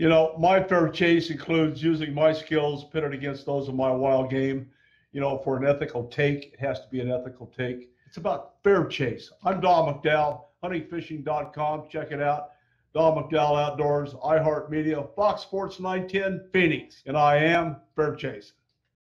You know, my fair chase includes using my skills pitted against those of my wild game. You know, for an ethical take, it has to be an ethical take. It's about fair chase. I'm Don McDowell, huntingfishing.com. Check it out. Don McDowell Outdoors, iHeartMedia, Fox Sports 910, Phoenix. And I am Fair Chase.